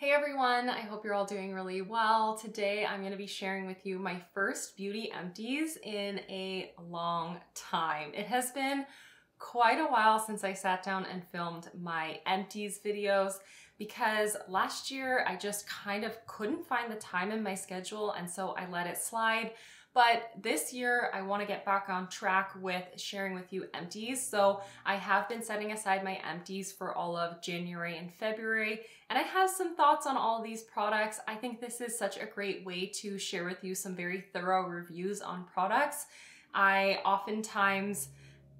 Hey everyone, I hope you're all doing really well. Today I'm going to be sharing with you my first beauty empties in a long time. It has been quite a while since I sat down and filmed my empties videos because last year I just kind of couldn't find the time in my schedule and so I let it slide. But this year, I want to get back on track with sharing with you empties. So I have been setting aside my empties for all of January and February, and I have some thoughts on all these products. I think this is such a great way to share with you some very thorough reviews on products. I oftentimes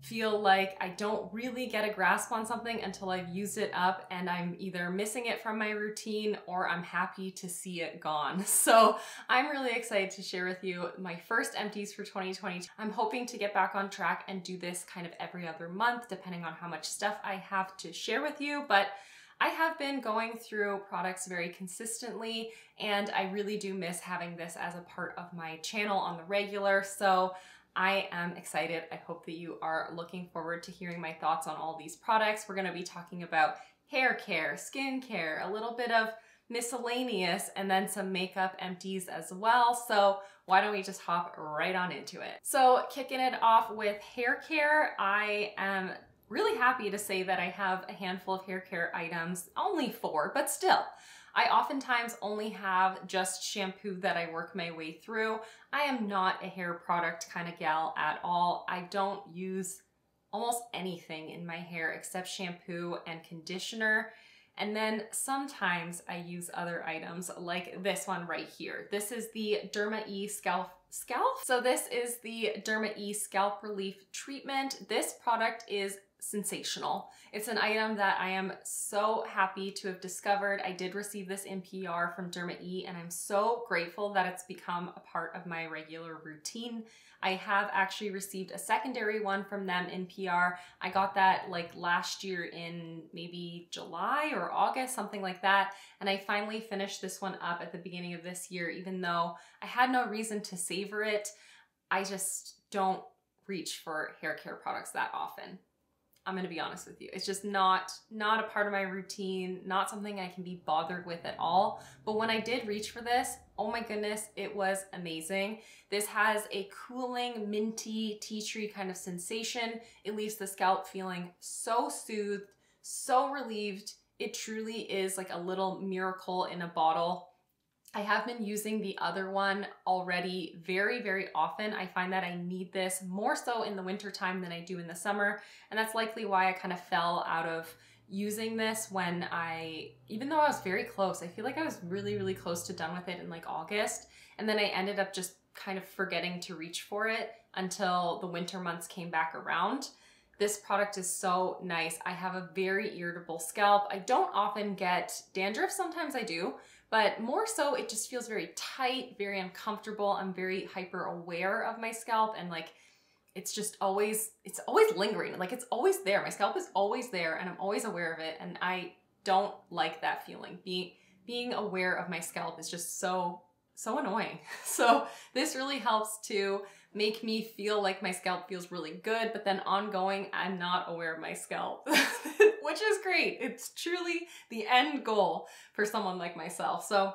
feel like I don't really get a grasp on something until I've used it up and I'm either missing it from my routine or I'm happy to see it gone. So I'm really excited to share with you my first empties for 2022. I'm hoping to get back on track and do this kind of every other month depending on how much stuff I have to share with you. But I have been going through products very consistently and I really do miss having this as a part of my channel on the regular. So I am excited. I hope that you are looking forward to hearing my thoughts on all these products. We're gonna be talking about hair care, skin care, a little bit of miscellaneous, and then some makeup empties as well. So why don't we just hop right on into it? So kicking it off with hair care, I am really happy to say that I have a handful of hair care items, only four, but still. I oftentimes only have just shampoo that I work my way through. I am not a hair product kind of gal at all. I don't use almost anything in my hair except shampoo and conditioner. And then sometimes I use other items like this one right here. This is the Derma E Scalp Scalp. So this is the Derma E Scalp Relief Treatment. This product is sensational. It's an item that I am so happy to have discovered. I did receive this in PR from Derma E and I'm so grateful that it's become a part of my regular routine. I have actually received a secondary one from them in PR. I got that like last year in maybe July or August, something like that. And I finally finished this one up at the beginning of this year, even though I had no reason to savor it. I just don't reach for hair care products that often. I'm gonna be honest with you. It's just not not a part of my routine, not something I can be bothered with at all. But when I did reach for this, oh my goodness, it was amazing. This has a cooling, minty, tea tree kind of sensation. It leaves the scalp feeling so soothed, so relieved. It truly is like a little miracle in a bottle. I have been using the other one already very, very often. I find that I need this more so in the winter time than I do in the summer. And that's likely why I kind of fell out of using this when I, even though I was very close, I feel like I was really, really close to done with it in like August. And then I ended up just kind of forgetting to reach for it until the winter months came back around. This product is so nice. I have a very irritable scalp. I don't often get dandruff. Sometimes I do, but more so it just feels very tight, very uncomfortable. I'm very hyper aware of my scalp and like it's just always it's always lingering. Like it's always there. My scalp is always there and I'm always aware of it and I don't like that feeling. Being being aware of my scalp is just so so annoying. So this really helps to make me feel like my scalp feels really good, but then ongoing, I'm not aware of my scalp, which is great. It's truly the end goal for someone like myself. So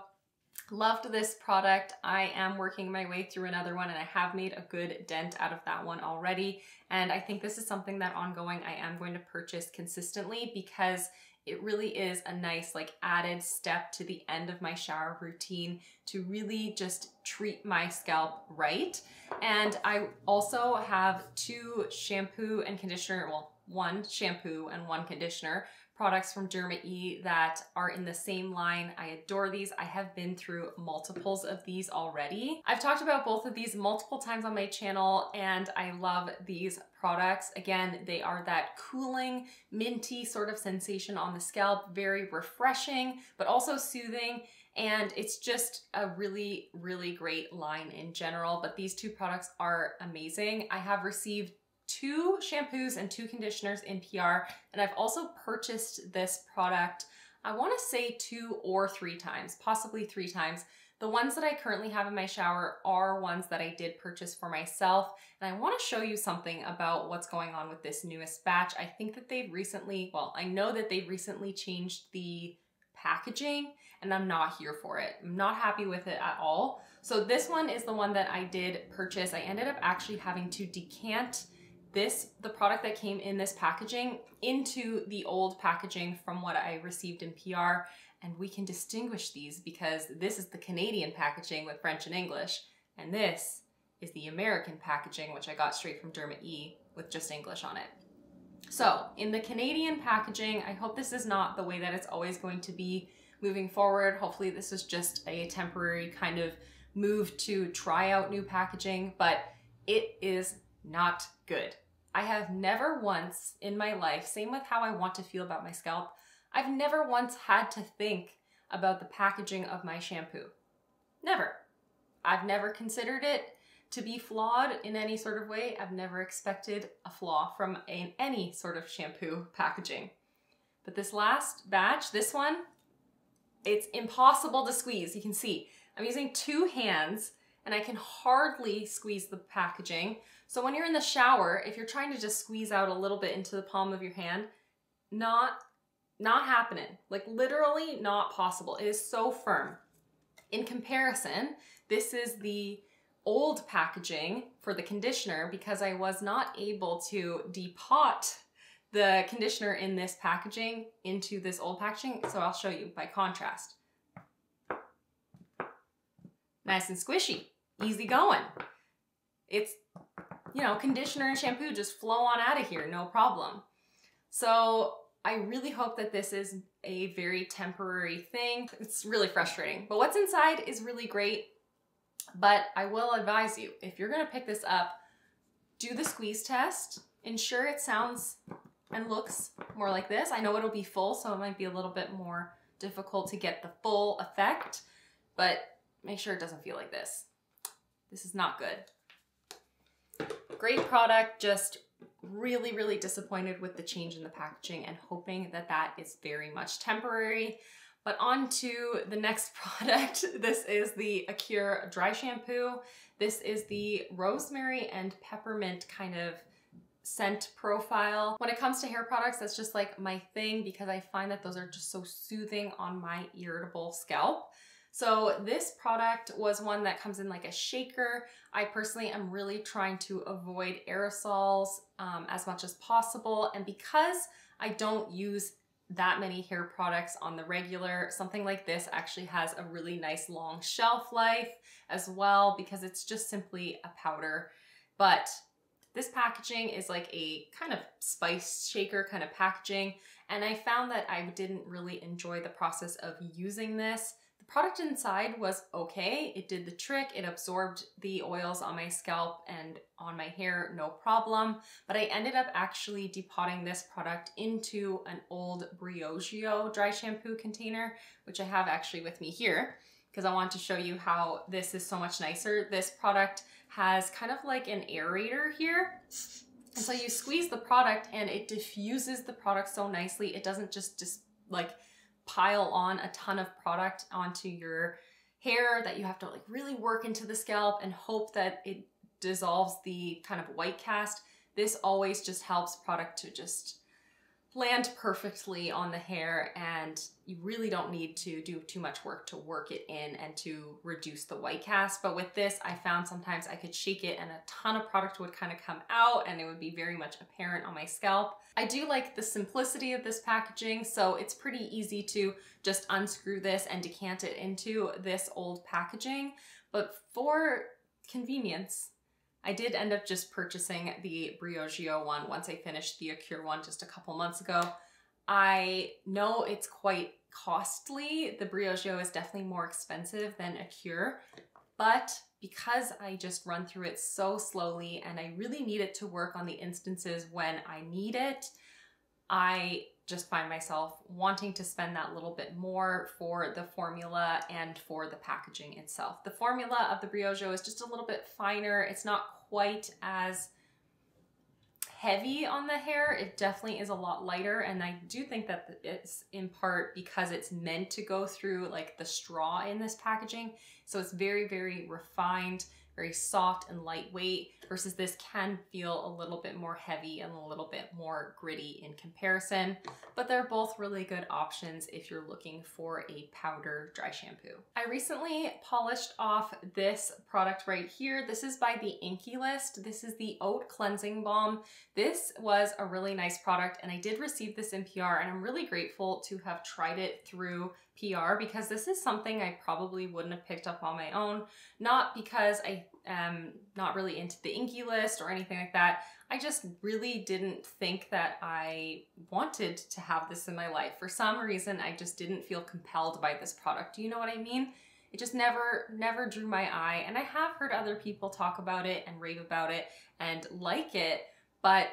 loved this product. I am working my way through another one and I have made a good dent out of that one already. And I think this is something that ongoing I am going to purchase consistently because it really is a nice like added step to the end of my shower routine to really just treat my scalp right. And I also have two shampoo and conditioner, well, one shampoo and one conditioner products from Derma E that are in the same line. I adore these. I have been through multiples of these already. I've talked about both of these multiple times on my channel and I love these products. Again, they are that cooling, minty sort of sensation on the scalp, very refreshing, but also soothing. And it's just a really, really great line in general, but these two products are amazing. I have received two shampoos and two conditioners in PR, and I've also purchased this product, I wanna say two or three times, possibly three times. The ones that I currently have in my shower are ones that I did purchase for myself, and I wanna show you something about what's going on with this newest batch. I think that they've recently, well, I know that they've recently changed the packaging and I'm not here for it. I'm not happy with it at all. So this one is the one that I did purchase. I ended up actually having to decant this, the product that came in this packaging into the old packaging from what I received in PR. And we can distinguish these because this is the Canadian packaging with French and English. And this is the American packaging, which I got straight from Derma E with just English on it. So in the Canadian packaging, I hope this is not the way that it's always going to be moving forward. Hopefully this is just a temporary kind of move to try out new packaging, but it is not good. I have never once in my life, same with how I want to feel about my scalp, I've never once had to think about the packaging of my shampoo. Never. I've never considered it to be flawed in any sort of way. I've never expected a flaw from any sort of shampoo packaging. But this last batch, this one, it's impossible to squeeze. You can see I'm using two hands and I can hardly squeeze the packaging. So when you're in the shower, if you're trying to just squeeze out a little bit into the palm of your hand, not, not happening. Like literally not possible. It is so firm. In comparison, this is the old packaging for the conditioner because I was not able to depot the conditioner in this packaging into this old packaging. So I'll show you by contrast. Nice and squishy, easy going. It's, you know, conditioner and shampoo just flow on out of here, no problem. So I really hope that this is a very temporary thing. It's really frustrating, but what's inside is really great. But I will advise you, if you're gonna pick this up, do the squeeze test. Ensure it sounds and looks more like this. I know it'll be full, so it might be a little bit more difficult to get the full effect, but make sure it doesn't feel like this. This is not good. Great product, just really, really disappointed with the change in the packaging and hoping that that is very much temporary. But on to the next product. This is the Acure Dry Shampoo. This is the rosemary and peppermint kind of scent profile. When it comes to hair products, that's just like my thing because I find that those are just so soothing on my irritable scalp. So this product was one that comes in like a shaker. I personally am really trying to avoid aerosols um, as much as possible. And because I don't use that many hair products on the regular, something like this actually has a really nice long shelf life as well because it's just simply a powder. But this packaging is like a kind of spice shaker kind of packaging, and I found that I didn't really enjoy the process of using this. Product inside was okay. It did the trick. It absorbed the oils on my scalp and on my hair, no problem. But I ended up actually depotting this product into an old Briogeo dry shampoo container, which I have actually with me here because I want to show you how this is so much nicer. This product has kind of like an aerator here. And so you squeeze the product and it diffuses the product so nicely. It doesn't just, just like pile on a ton of product onto your hair that you have to like really work into the scalp and hope that it dissolves the kind of white cast. This always just helps product to just land perfectly on the hair and you really don't need to do too much work to work it in and to reduce the white cast. But with this, I found sometimes I could shake it and a ton of product would kind of come out and it would be very much apparent on my scalp. I do like the simplicity of this packaging, so it's pretty easy to just unscrew this and decant it into this old packaging. But for convenience, I did end up just purchasing the Briogeo one once I finished the Acure one just a couple months ago. I know it's quite costly. The Briogeo is definitely more expensive than Acure, but because I just run through it so slowly and I really need it to work on the instances when I need it, I just find myself wanting to spend that little bit more for the formula and for the packaging itself. The formula of the Briogeo is just a little bit finer. It's not quite as heavy on the hair. It definitely is a lot lighter and I do think that it's in part because it's meant to go through like the straw in this packaging. So it's very, very refined, very soft and lightweight versus this can feel a little bit more heavy and a little bit more gritty in comparison, but they're both really good options if you're looking for a powder dry shampoo. I recently polished off this product right here. This is by the Inkey List. This is the Oat Cleansing Balm. This was a really nice product and I did receive this in PR and I'm really grateful to have tried it through PR because this is something I probably wouldn't have picked up on my own. Not because I am not really into the Inkey List or anything like that. I just really didn't think that I wanted to have this in my life. For some reason, I just didn't feel compelled by this product. Do you know what I mean? It just never, never drew my eye. And I have heard other people talk about it and rave about it and like it, but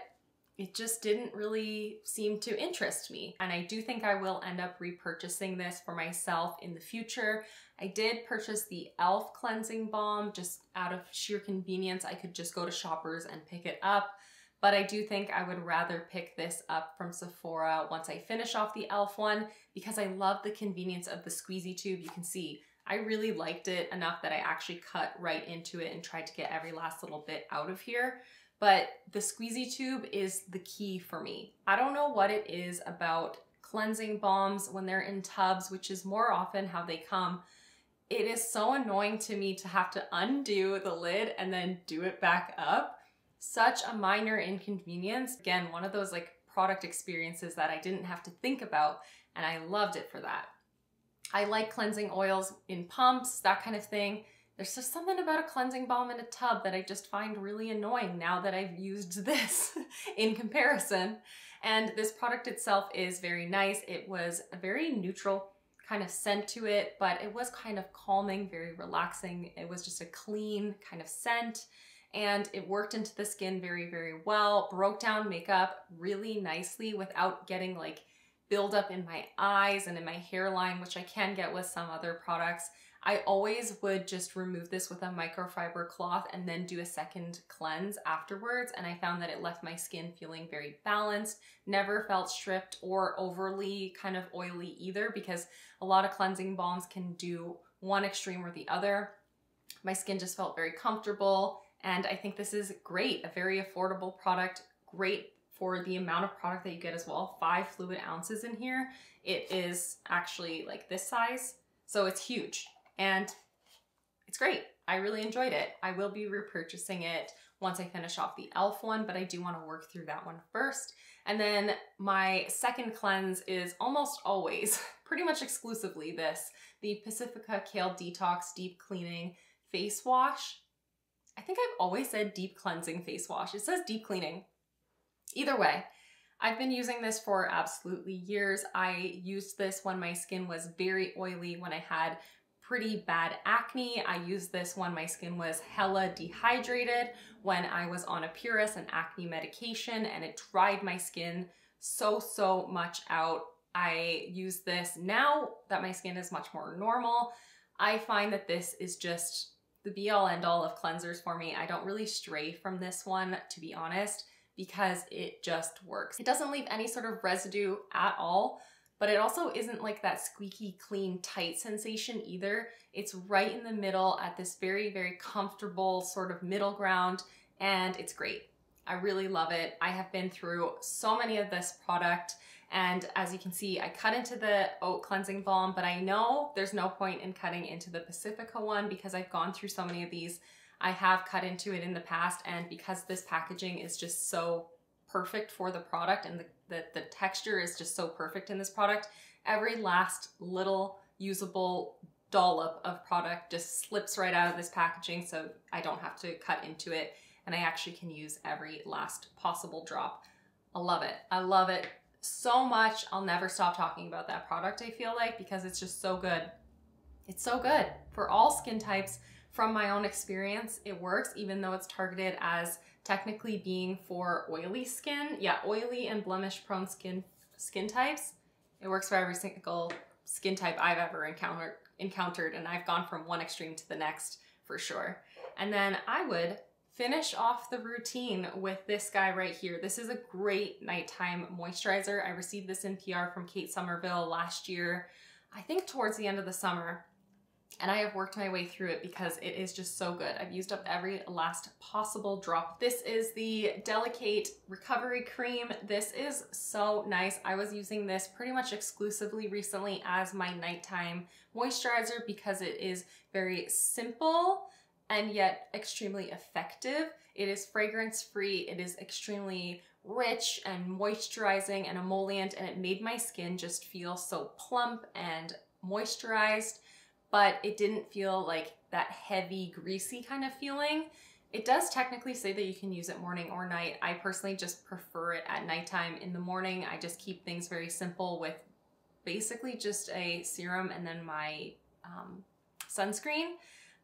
it just didn't really seem to interest me. And I do think I will end up repurchasing this for myself in the future. I did purchase the e.l.f. cleansing balm just out of sheer convenience. I could just go to Shoppers and pick it up. But I do think I would rather pick this up from Sephora once I finish off the e.l.f. one because I love the convenience of the squeezy tube. You can see I really liked it enough that I actually cut right into it and tried to get every last little bit out of here but the squeezy tube is the key for me. I don't know what it is about cleansing balms when they're in tubs, which is more often how they come. It is so annoying to me to have to undo the lid and then do it back up. Such a minor inconvenience. Again, one of those like product experiences that I didn't have to think about and I loved it for that. I like cleansing oils in pumps, that kind of thing. There's just something about a cleansing balm in a tub that I just find really annoying now that I've used this in comparison. And this product itself is very nice. It was a very neutral kind of scent to it, but it was kind of calming, very relaxing. It was just a clean kind of scent and it worked into the skin very, very well. Broke down makeup really nicely without getting like buildup in my eyes and in my hairline, which I can get with some other products. I always would just remove this with a microfiber cloth and then do a second cleanse afterwards. And I found that it left my skin feeling very balanced, never felt stripped or overly kind of oily either because a lot of cleansing balms can do one extreme or the other. My skin just felt very comfortable. And I think this is great, a very affordable product, great for the amount of product that you get as well. Five fluid ounces in here. It is actually like this size, so it's huge and it's great. I really enjoyed it. I will be repurchasing it once I finish off the e.l.f. one, but I do want to work through that one first. And then my second cleanse is almost always, pretty much exclusively this, the Pacifica Kale Detox Deep Cleaning Face Wash. I think I've always said deep cleansing face wash. It says deep cleaning. Either way, I've been using this for absolutely years. I used this when my skin was very oily, when I had pretty bad acne. I used this when my skin was hella dehydrated, when I was on Epuris and acne medication and it dried my skin so, so much out. I use this now that my skin is much more normal. I find that this is just the be all end all of cleansers for me. I don't really stray from this one, to be honest, because it just works. It doesn't leave any sort of residue at all, but it also isn't like that squeaky clean tight sensation either. It's right in the middle at this very, very comfortable sort of middle ground and it's great. I really love it. I have been through so many of this product and as you can see, I cut into the oat cleansing balm, but I know there's no point in cutting into the Pacifica one because I've gone through so many of these. I have cut into it in the past and because this packaging is just so perfect for the product and the, the, the texture is just so perfect in this product. Every last little usable dollop of product just slips right out of this packaging so I don't have to cut into it and I actually can use every last possible drop. I love it. I love it so much. I'll never stop talking about that product, I feel like, because it's just so good. It's so good for all skin types. From my own experience, it works even though it's targeted as technically being for oily skin. Yeah, oily and blemish prone skin skin types. It works for every single skin type I've ever encountered encountered and I've gone from one extreme to the next for sure. And then I would finish off the routine with this guy right here. This is a great nighttime moisturizer. I received this in PR from Kate Somerville last year, I think towards the end of the summer. And I have worked my way through it because it is just so good. I've used up every last possible drop. This is the Delikate Recovery Cream. This is so nice. I was using this pretty much exclusively recently as my nighttime moisturizer because it is very simple and yet extremely effective. It is fragrance free. It is extremely rich and moisturizing and emollient and it made my skin just feel so plump and moisturized but it didn't feel like that heavy, greasy kind of feeling. It does technically say that you can use it morning or night. I personally just prefer it at nighttime. In the morning, I just keep things very simple with basically just a serum and then my um, sunscreen.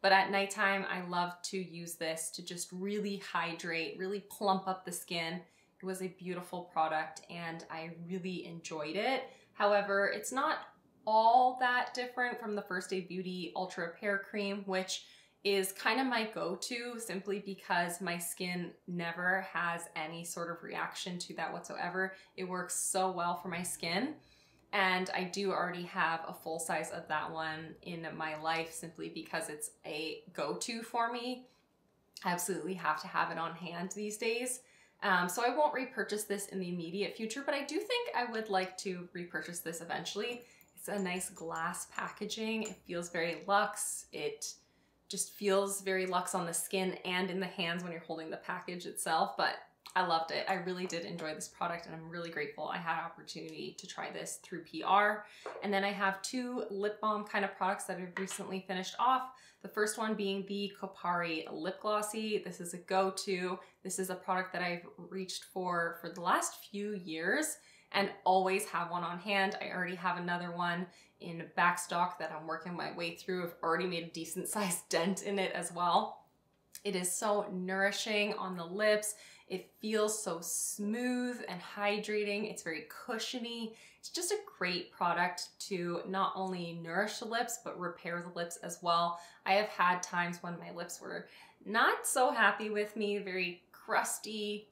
But at nighttime, I love to use this to just really hydrate, really plump up the skin. It was a beautiful product and I really enjoyed it. However, it's not all that different from the First Aid Beauty Ultra Repair Cream, which is kind of my go-to simply because my skin never has any sort of reaction to that whatsoever. It works so well for my skin. And I do already have a full size of that one in my life simply because it's a go-to for me. I absolutely have to have it on hand these days. Um, so I won't repurchase this in the immediate future, but I do think I would like to repurchase this eventually. It's a nice glass packaging. It feels very luxe. It just feels very luxe on the skin and in the hands when you're holding the package itself, but I loved it. I really did enjoy this product and I'm really grateful I had opportunity to try this through PR. And then I have two lip balm kind of products that I've recently finished off. The first one being the Kopari Lip Glossy. This is a go-to. This is a product that I've reached for for the last few years and always have one on hand. I already have another one in back stock that I'm working my way through. I've already made a decent sized dent in it as well. It is so nourishing on the lips. It feels so smooth and hydrating. It's very cushiony. It's just a great product to not only nourish the lips, but repair the lips as well. I have had times when my lips were not so happy with me, very crusty,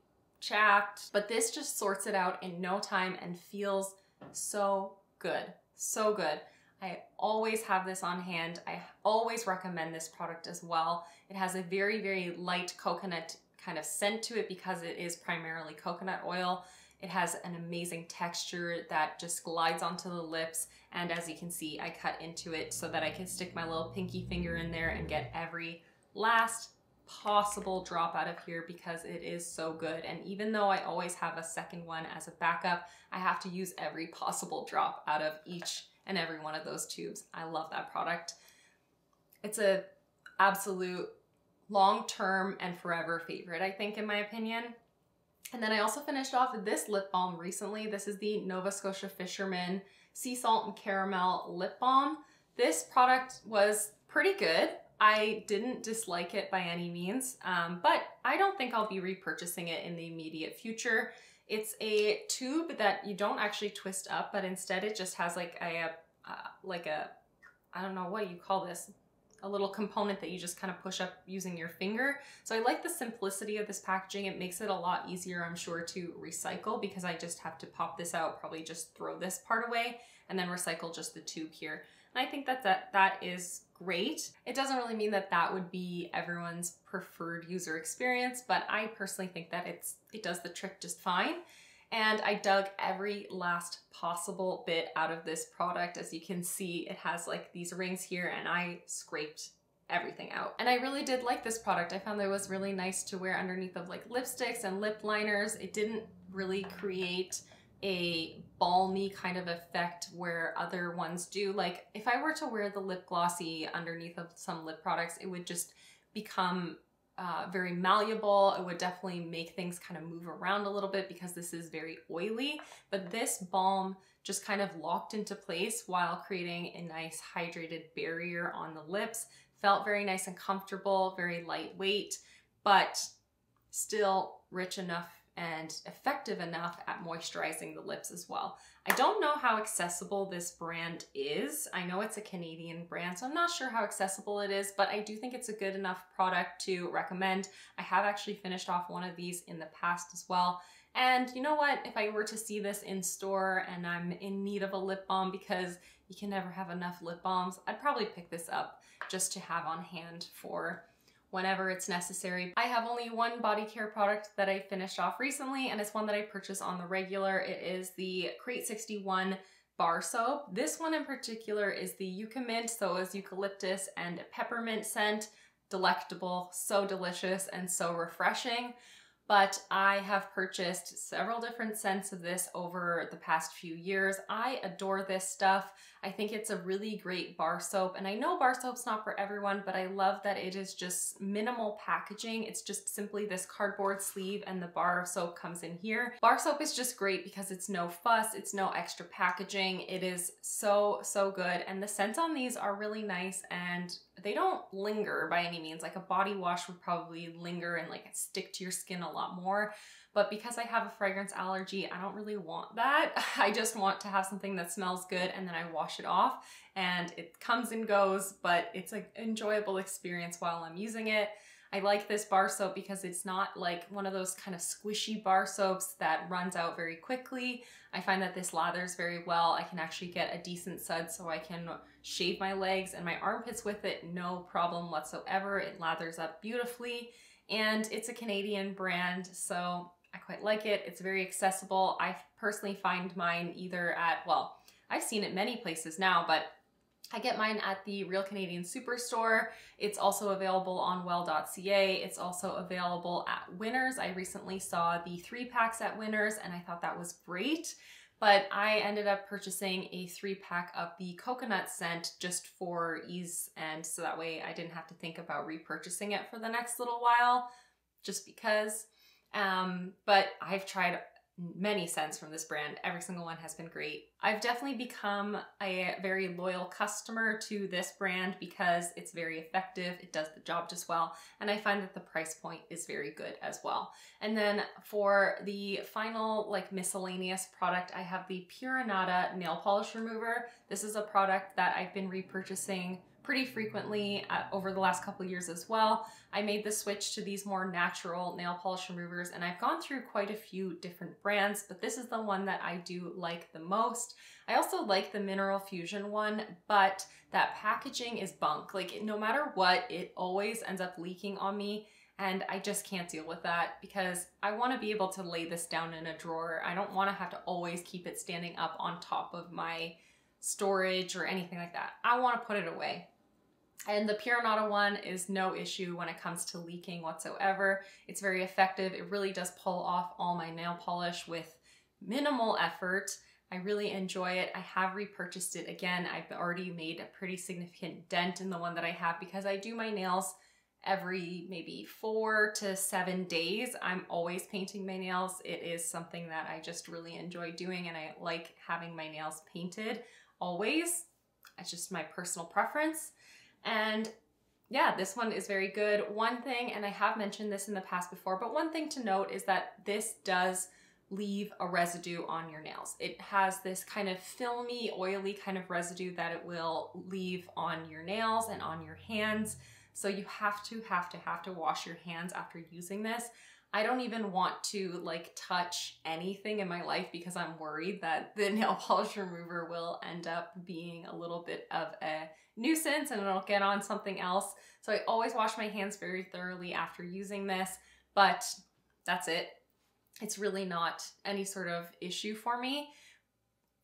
chapped, but this just sorts it out in no time and feels so good, so good. I always have this on hand. I always recommend this product as well. It has a very, very light coconut kind of scent to it because it is primarily coconut oil. It has an amazing texture that just glides onto the lips. And as you can see, I cut into it so that I can stick my little pinky finger in there and get every last possible drop out of here because it is so good. And even though I always have a second one as a backup, I have to use every possible drop out of each and every one of those tubes. I love that product. It's a absolute long-term and forever favorite, I think, in my opinion. And then I also finished off this lip balm recently. This is the Nova Scotia Fisherman Sea Salt and Caramel Lip Balm. This product was pretty good. I didn't dislike it by any means, um, but I don't think I'll be repurchasing it in the immediate future. It's a tube that you don't actually twist up, but instead it just has like a, uh, like a, I don't know what you call this, a little component that you just kind of push up using your finger. So I like the simplicity of this packaging. It makes it a lot easier, I'm sure, to recycle because I just have to pop this out, probably just throw this part away and then recycle just the tube here. And I think that that, that is great. It doesn't really mean that that would be everyone's preferred user experience, but I personally think that it's it does the trick just fine. And I dug every last possible bit out of this product. As you can see, it has like these rings here and I scraped everything out. And I really did like this product. I found that it was really nice to wear underneath of like lipsticks and lip liners. It didn't really create a balmy kind of effect where other ones do. Like if I were to wear the lip glossy underneath of some lip products, it would just become uh, very malleable. It would definitely make things kind of move around a little bit because this is very oily. But this balm just kind of locked into place while creating a nice hydrated barrier on the lips. Felt very nice and comfortable, very lightweight, but still rich enough and effective enough at moisturizing the lips as well. I don't know how accessible this brand is. I know it's a Canadian brand, so I'm not sure how accessible it is, but I do think it's a good enough product to recommend. I have actually finished off one of these in the past as well, And you know what? If I were to see this in store and I'm in need of a lip balm because you can never have enough lip balms, I'd probably pick this up just to have on hand for whenever it's necessary. I have only one body care product that I finished off recently and it's one that I purchase on the regular. It is the Crate 61 bar soap. This one in particular is the Eucamint, so it's eucalyptus and peppermint scent. Delectable, so delicious and so refreshing but I have purchased several different scents of this over the past few years. I adore this stuff. I think it's a really great bar soap, and I know bar soap's not for everyone, but I love that it is just minimal packaging. It's just simply this cardboard sleeve and the bar soap comes in here. Bar soap is just great because it's no fuss, it's no extra packaging. It is so, so good, and the scents on these are really nice and they don't linger by any means. Like a body wash would probably linger and like stick to your skin a lot more. But because I have a fragrance allergy, I don't really want that. I just want to have something that smells good and then I wash it off and it comes and goes, but it's an enjoyable experience while I'm using it. I like this bar soap because it's not like one of those kind of squishy bar soaps that runs out very quickly. I find that this lathers very well. I can actually get a decent sud so I can shave my legs and my armpits with it, no problem whatsoever. It lathers up beautifully and it's a Canadian brand, so I quite like it. It's very accessible. I personally find mine either at, well, I've seen it many places now, but I get mine at the Real Canadian Superstore. It's also available on well.ca. It's also available at Winners. I recently saw the three packs at Winners and I thought that was great. But I ended up purchasing a three pack of the coconut scent just for ease and so that way I didn't have to think about repurchasing it for the next little while just because. Um, but I've tried many scents from this brand. Every single one has been great. I've definitely become a very loyal customer to this brand because it's very effective, it does the job just well, and I find that the price point is very good as well. And then for the final like miscellaneous product, I have the Pure Anada nail polish remover. This is a product that I've been repurchasing pretty frequently uh, over the last couple years as well. I made the switch to these more natural nail polish removers and I've gone through quite a few different brands, but this is the one that I do like the most. I also like the Mineral Fusion one, but that packaging is bunk. Like no matter what, it always ends up leaking on me and I just can't deal with that because I want to be able to lay this down in a drawer. I don't want to have to always keep it standing up on top of my storage or anything like that. I want to put it away. And the Pura one is no issue when it comes to leaking whatsoever. It's very effective. It really does pull off all my nail polish with minimal effort. I really enjoy it. I have repurchased it again. I've already made a pretty significant dent in the one that I have because I do my nails every maybe four to seven days. I'm always painting my nails. It is something that I just really enjoy doing and I like having my nails painted always. It's just my personal preference. And yeah, this one is very good. One thing, and I have mentioned this in the past before, but one thing to note is that this does leave a residue on your nails. It has this kind of filmy, oily kind of residue that it will leave on your nails and on your hands. So you have to, have to, have to wash your hands after using this. I don't even want to like touch anything in my life because I'm worried that the nail polish remover will end up being a little bit of a nuisance and it'll get on something else. So I always wash my hands very thoroughly after using this, but that's it. It's really not any sort of issue for me.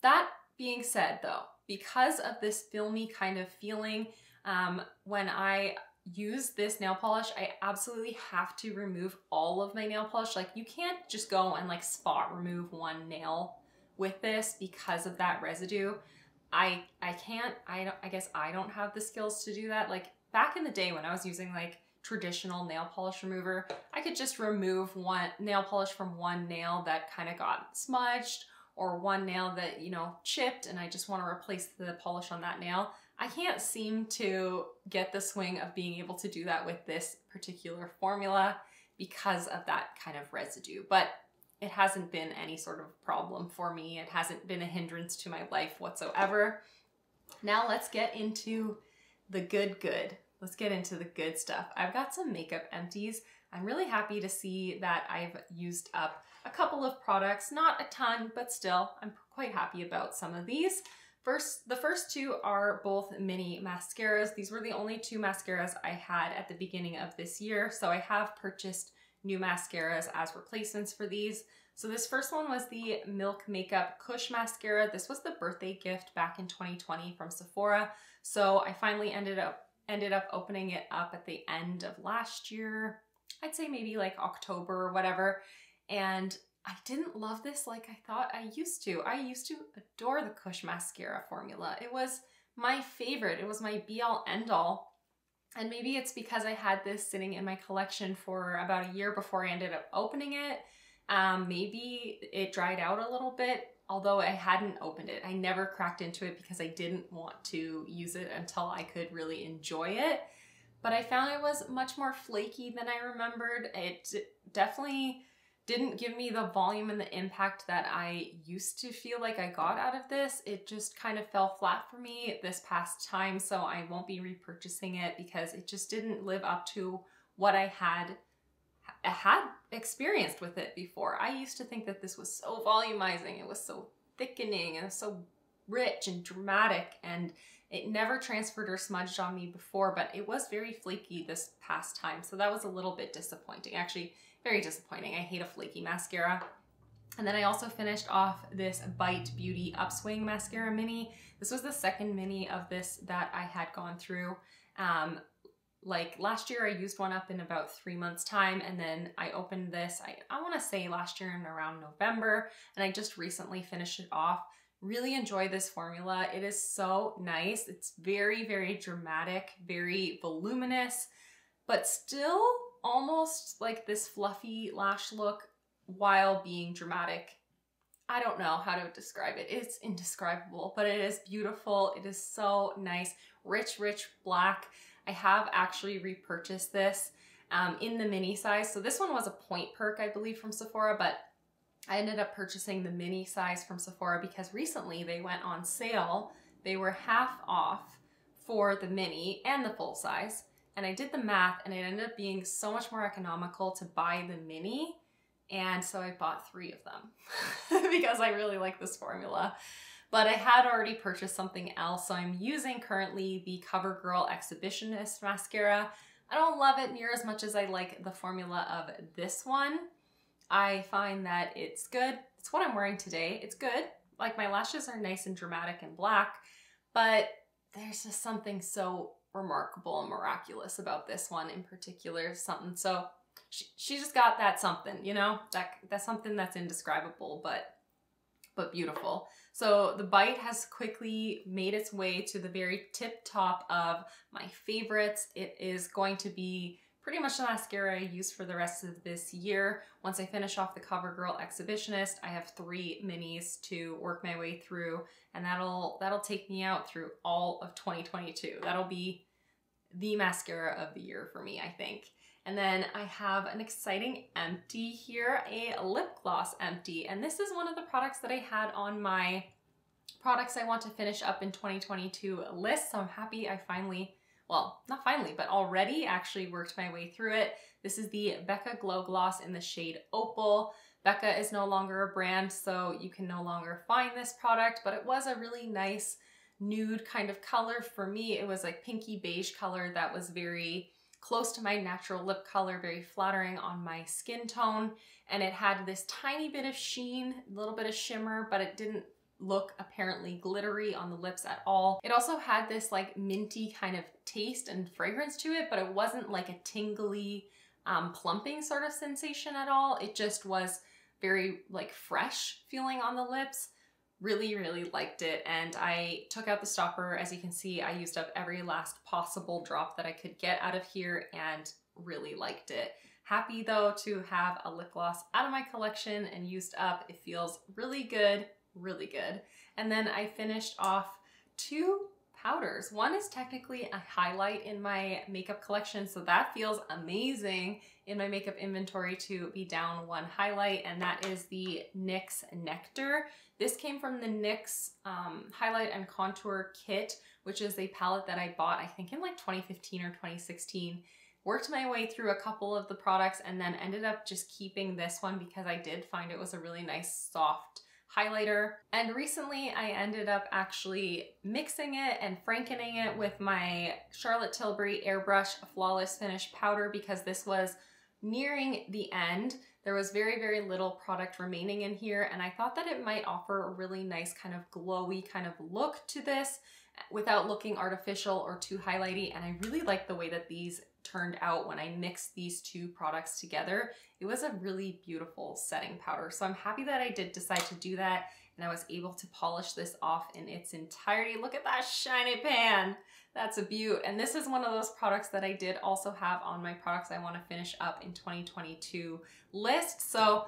That being said though, because of this filmy kind of feeling, um, when I use this nail polish, I absolutely have to remove all of my nail polish. Like you can't just go and like spot remove one nail with this because of that residue. I I can't, I don't, I guess I don't have the skills to do that. Like back in the day when I was using like traditional nail polish remover, I could just remove one nail polish from one nail that kind of got smudged or one nail that, you know, chipped and I just want to replace the polish on that nail. I can't seem to get the swing of being able to do that with this particular formula because of that kind of residue. But it hasn't been any sort of problem for me. It hasn't been a hindrance to my life whatsoever. Now let's get into the good good. Let's get into the good stuff. I've got some makeup empties. I'm really happy to see that I've used up a couple of products, not a ton, but still, I'm quite happy about some of these. First, the first two are both mini mascaras. These were the only two mascaras I had at the beginning of this year, so I have purchased new mascaras as replacements for these. So this first one was the Milk Makeup Kush Mascara. This was the birthday gift back in 2020 from Sephora. So I finally ended up ended up opening it up at the end of last year. I'd say maybe like October or whatever. And I didn't love this like I thought I used to. I used to adore the Kush mascara formula. It was my favorite. It was my be all end all. And maybe it's because I had this sitting in my collection for about a year before I ended up opening it. Um, maybe it dried out a little bit, although I hadn't opened it. I never cracked into it because I didn't want to use it until I could really enjoy it. But I found it was much more flaky than I remembered. It definitely didn't give me the volume and the impact that I used to feel like I got out of this. It just kind of fell flat for me this past time, so I won't be repurchasing it because it just didn't live up to what I had had experienced with it before. I used to think that this was so volumizing, it was so thickening and so rich and dramatic and it never transferred or smudged on me before, but it was very flaky this past time. So that was a little bit disappointing. Actually, very disappointing. I hate a flaky mascara. And then I also finished off this Bite Beauty Upswing Mascara Mini. This was the second mini of this that I had gone through. Um, like last year I used one up in about three months time and then I opened this, I, I wanna say last year in around November and I just recently finished it off. Really enjoy this formula. It is so nice. It's very, very dramatic, very voluminous, but still almost like this fluffy lash look while being dramatic. I don't know how to describe it. It's indescribable, but it is beautiful. It is so nice. Rich, rich black. I have actually repurchased this um, in the mini size. So this one was a point perk, I believe, from Sephora, but I ended up purchasing the mini size from Sephora because recently they went on sale. They were half off for the mini and the full size. And I did the math and it ended up being so much more economical to buy the mini. And so I bought three of them because I really like this formula. But I had already purchased something else. So I'm using currently the CoverGirl Exhibitionist Mascara. I don't love it near as much as I like the formula of this one. I find that it's good. It's what I'm wearing today. It's good. Like my lashes are nice and dramatic and black, but there's just something so remarkable and miraculous about this one in particular. Something so she, she just got that something, you know, that that's something that's indescribable, but but beautiful. So the bite has quickly made its way to the very tip top of my favorites. It is going to be pretty much the mascara I use for the rest of this year. Once I finish off the CoverGirl Exhibitionist, I have three minis to work my way through and that'll that'll take me out through all of 2022. That'll be the mascara of the year for me, I think. And then I have an exciting empty here, a lip gloss empty. And this is one of the products that I had on my products I want to finish up in 2022 list. So I'm happy I finally well, not finally, but already actually worked my way through it. This is the Becca Glow Gloss in the shade Opal. Becca is no longer a brand, so you can no longer find this product, but it was a really nice nude kind of color. For me, it was like pinky beige color that was very close to my natural lip color, very flattering on my skin tone. And it had this tiny bit of sheen, a little bit of shimmer, but it didn't look apparently glittery on the lips at all. It also had this like minty kind of taste and fragrance to it, but it wasn't like a tingly, um, plumping sort of sensation at all. It just was very like fresh feeling on the lips. Really, really liked it. And I took out the stopper. As you can see, I used up every last possible drop that I could get out of here and really liked it. Happy though to have a lip gloss out of my collection and used up. It feels really good, really good. And then I finished off two powders. One is technically a highlight in my makeup collection, so that feels amazing in my makeup inventory to be down one highlight, and that is the NYX Nectar. This came from the NYX um, Highlight and Contour Kit, which is a palette that I bought, I think in like 2015 or 2016. worked my way through a couple of the products and then ended up just keeping this one because I did find it was a really nice soft highlighter. And recently I ended up actually mixing it and frankening it with my Charlotte Tilbury Airbrush Flawless Finish Powder because this was nearing the end. There was very, very little product remaining in here and I thought that it might offer a really nice kind of glowy kind of look to this without looking artificial or too highlighty. And I really like the way that these turned out when I mixed these two products together. It was a really beautiful setting powder. So I'm happy that I did decide to do that and I was able to polish this off in its entirety. Look at that shiny pan. That's a beaut. And this is one of those products that I did also have on my products I want to finish up in 2022 list. So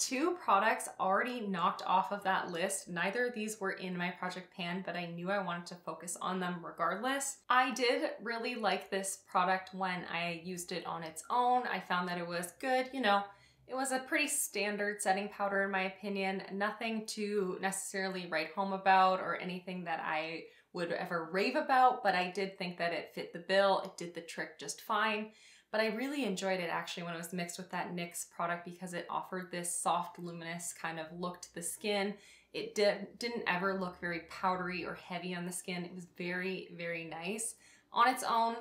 two products already knocked off of that list. Neither of these were in my project pan, but I knew I wanted to focus on them regardless. I did really like this product when I used it on its own. I found that it was good, you know, it was a pretty standard setting powder in my opinion, nothing to necessarily write home about or anything that I would ever rave about, but I did think that it fit the bill. It did the trick just fine. But I really enjoyed it actually when it was mixed with that NYX product because it offered this soft, luminous kind of look to the skin. It did, didn't ever look very powdery or heavy on the skin. It was very, very nice. On its own,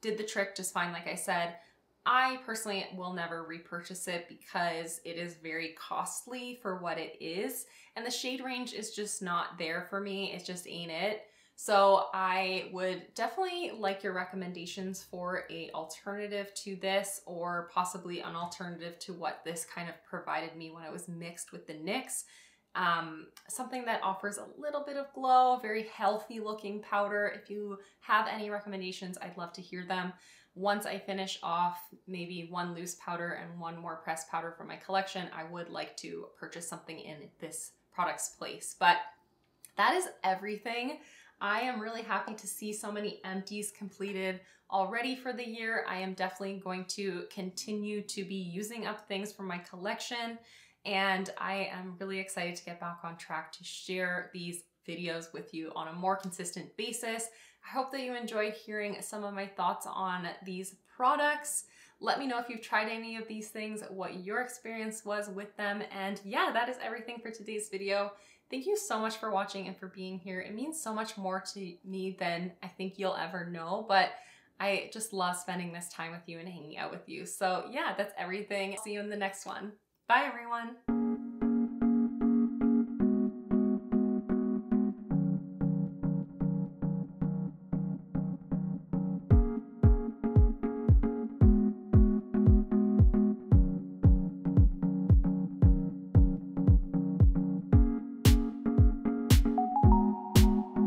did the trick just fine, like I said. I personally will never repurchase it because it is very costly for what it is. And the shade range is just not there for me. It just ain't it. So I would definitely like your recommendations for a alternative to this or possibly an alternative to what this kind of provided me when it was mixed with the NYX. Um, something that offers a little bit of glow, very healthy looking powder. If you have any recommendations, I'd love to hear them. Once I finish off maybe one loose powder and one more pressed powder for my collection, I would like to purchase something in this product's place. But that is everything. I am really happy to see so many empties completed already for the year. I am definitely going to continue to be using up things from my collection and I am really excited to get back on track to share these videos with you on a more consistent basis. I hope that you enjoyed hearing some of my thoughts on these products. Let me know if you've tried any of these things, what your experience was with them, and yeah, that is everything for today's video. Thank you so much for watching and for being here. It means so much more to me than I think you'll ever know, but I just love spending this time with you and hanging out with you. So yeah, that's everything. See you in the next one. Bye everyone.